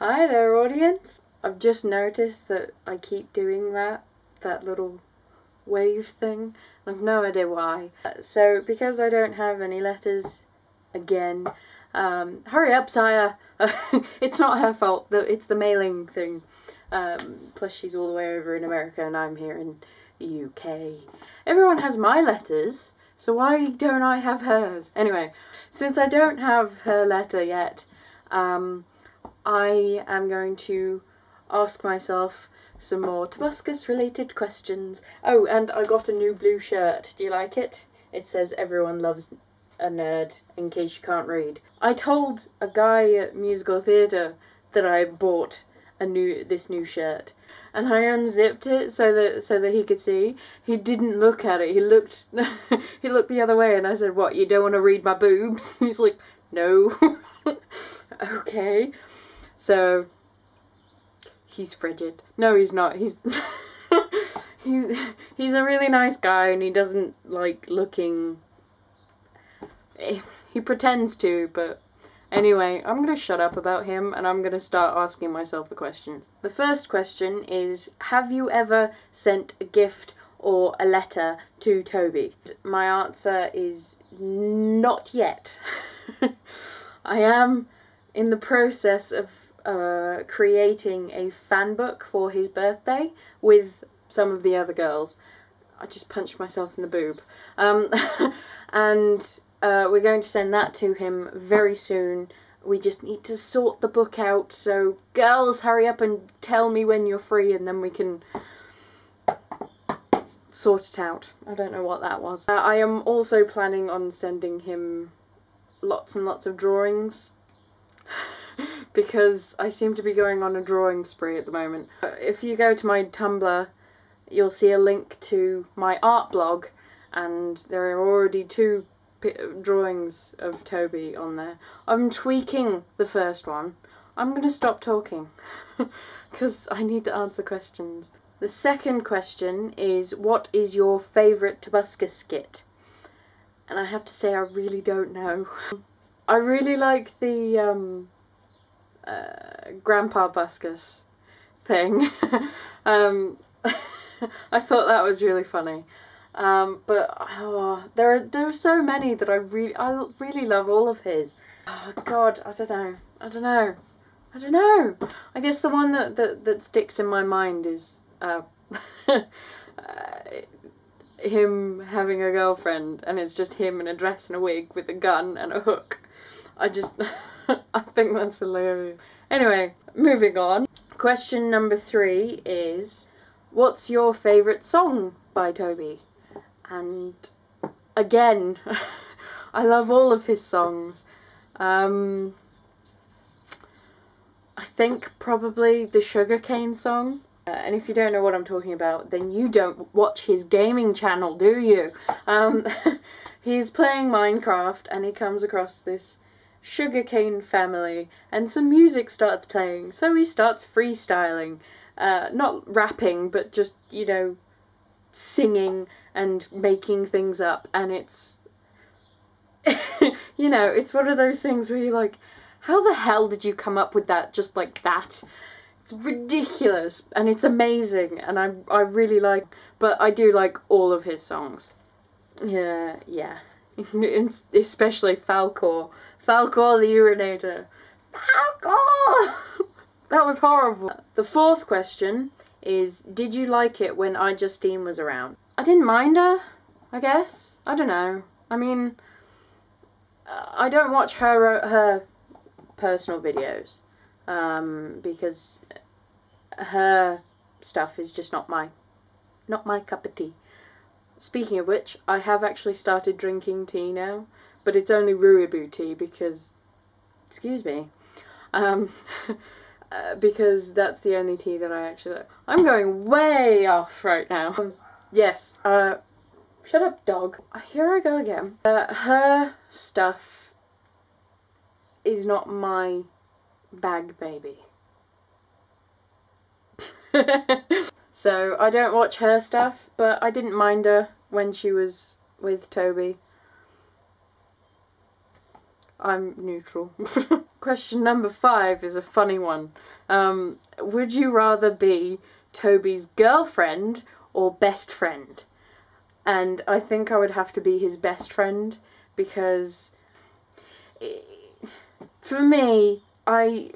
Hi there, audience. I've just noticed that I keep doing that, that little wave thing. I've no idea why. So, because I don't have any letters again, um, hurry up, Saya. it's not her fault. It's the mailing thing. Um, plus, she's all the way over in America, and I'm here in the UK. Everyone has my letters, so why don't I have hers? Anyway, since I don't have her letter yet, um, I am going to ask myself some more Tobuscus related questions. Oh, and I got a new blue shirt. Do you like it? It says everyone loves a nerd, in case you can't read. I told a guy at musical theatre that I bought a new this new shirt and I unzipped it so that so that he could see. He didn't look at it. He looked he looked the other way and I said, "What, you don't want to read my boobs?" He's like, "No." okay. So he's frigid. No, he's not. He's he's he's a really nice guy and he doesn't like looking eh, he pretends to, but Anyway, I'm to shut up about him and I'm to start asking myself the questions. The first question is Have you ever sent a gift or a letter to Toby? My answer is not yet. I am in the process of uh, creating a fan book for his birthday with some of the other girls. I just punched myself in the boob. Um, and uh, we're going to send that to him very soon. We just need to sort the book out. So, girls, hurry up and tell me when you're free, and then we can sort it out. I don't know what that was. Uh, I am also planning on sending him lots and lots of drawings because I seem to be going on a drawing spree at the moment. Uh, if you go to my Tumblr, you'll see a link to my art blog, and there are already two drawings of Toby on there. I'm tweaking the first one. I'm going to stop talking because I need to answer questions. The second question is What is your favourite Tobuscus skit? And I have to say, I really don't know. I really like the um, uh, Grandpa Buscus thing. um, I thought that was really funny. Um, but oh, there are there are so many that I really I really love all of his. Oh God, I don't know. I don't know. I don't know. I guess the one that that, that sticks in my mind is uh, uh, him having a girlfriend, and it's just him in a dress and a wig with a gun and a hook. I just I think that's hilarious. Anyway, moving on. Question number three is, what's your favourite song by Toby? and again, I love all of his songs. Um, I think probably the Sugarcane song. Uh, and if you don't know what I'm talking about, then you don't watch his gaming channel, do you? Um, he's playing Minecraft and he comes across this sugarcane family and some music starts playing. So he starts freestyling. Uh, not rapping, but just, you know, singing and making things up and it's you know it's one of those things where you're like how the hell did you come up with that just like that it's ridiculous and it's amazing and I I really like but I do like all of his songs yeah yeah especially Falkor Falkor the urinator Falkor that was horrible the fourth question is did you like it when iJustine was around I didn't mind her, I guess. I don't know. I mean, I don't watch her her personal videos um, because her stuff is just not my not my cup of tea. Speaking of which, I have actually started drinking tea now, but it's only tea because, excuse me, um, uh, because that's the only tea that I actually. I'm going way off right now. Yes, uh, shut up, dog. Here I go again. Uh, her stuff is not my bag baby. so I don't watch her stuff, but I didn't mind her when she was with Toby. I'm neutral. Question number five is a funny one. Um, would you rather be Toby's girlfriend or best friend? And I think I would have to be his best friend because for me, I,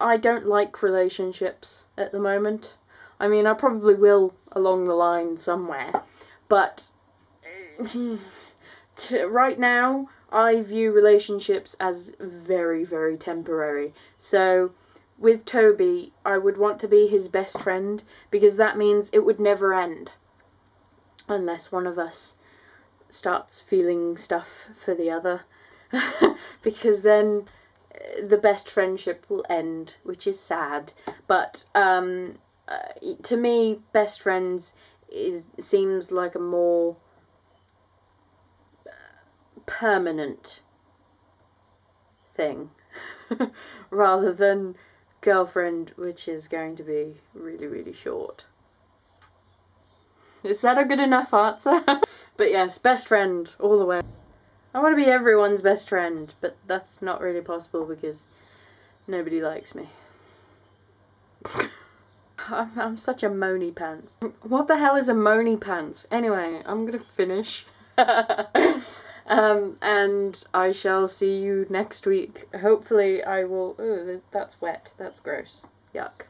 I don't like relationships at the moment. I mean, I probably will along the line somewhere, but to, right now, I view relationships as very, very temporary. So, with Toby, I would want to be his best friend because that means it would never end. Unless one of us starts feeling stuff for the other. because then uh, the best friendship will end, which is sad. But um, uh, to me, best friends is seems like a more permanent thing rather than girlfriend, which is going to be really, really short. Is that a good enough answer? but yes, best friend all the way. I want to be everyone's best friend, but that's not really possible because nobody likes me. I'm, I'm such a moany pants. What the hell is a moany pants? Anyway, I'm gonna finish. Um, and I shall see you next week. Hopefully, I will. Oh, that's wet. That's gross. Yuck.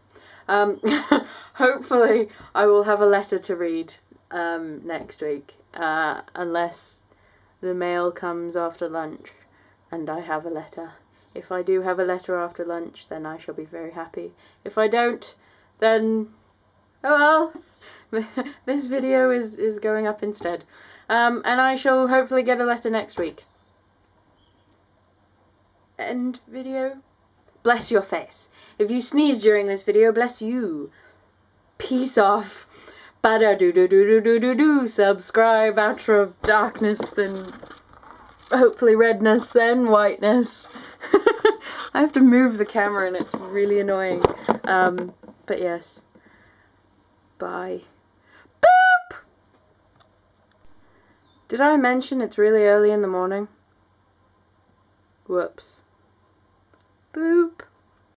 Um, hopefully, I will have a letter to read um, next week, uh, unless the mail comes after lunch and I have a letter. If I do have a letter after lunch, then I shall be very happy. If I don't, then oh well. this video is, is going up instead. Um, and I shall hopefully get a letter next week. End video. Bless your face. If you sneeze during this video, bless you. Peace off. Bada do do do do do do do. Subscribe. Outro darkness, then hopefully redness, then whiteness. I have to move the camera and it's really annoying. Um, but yes. Bye. Did I mention it's really early in the morning? Whoops. Boop.